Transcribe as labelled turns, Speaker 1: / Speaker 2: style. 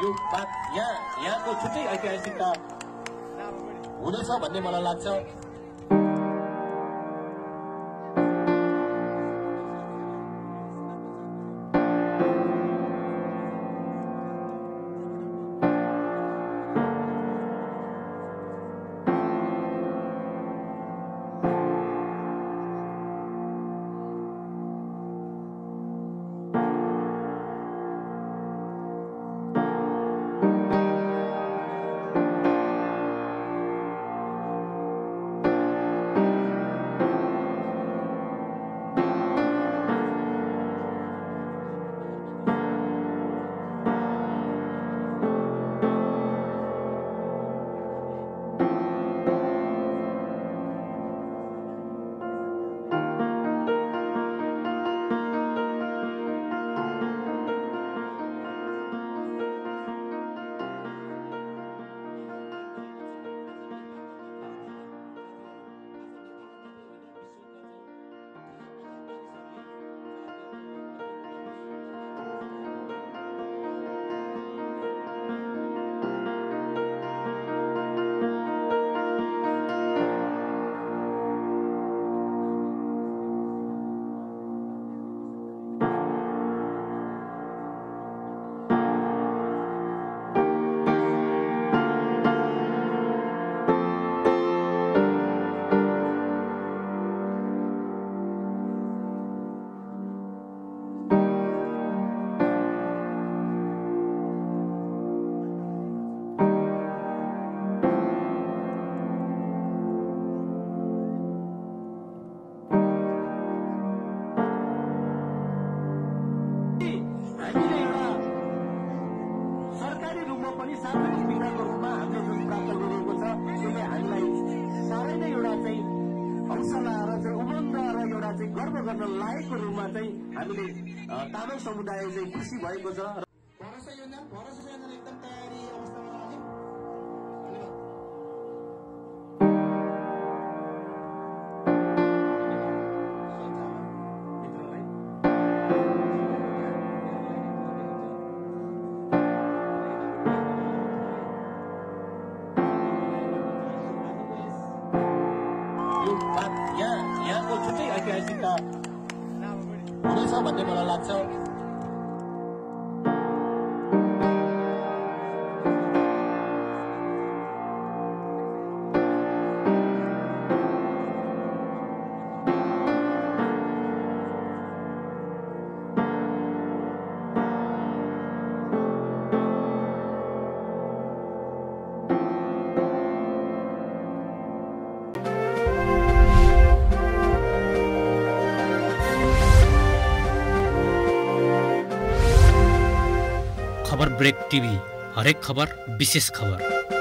Speaker 1: यो बात यहाँ यहाँको छुट्टै ऐतिहासिकता हुनेछ भन्ने मलाई लाग्छ।
Speaker 2: सार्वजनिक विधाको रूपमा हामीले जुन प्राप्त गरिएको छ त्यसले हामीलाई साह्रै नै एउटा चाहिँ हौसला र चाहिँ उमङ्ग र एउटा चाहिँ गर्व गर्न लायकको रूपमा चाहिँ हामीले तामाङ समुदाय चाहिँ खुसी भएको छ
Speaker 3: योजना योजना एकदम तयारी
Speaker 1: यो यहाँ यहाँको छुट्टै ऐतिहासिकता हुनेछ भन्ने मलाई लाग्छ
Speaker 4: खबर ब्रेक टीवी हर एक खबर विशेष खबर।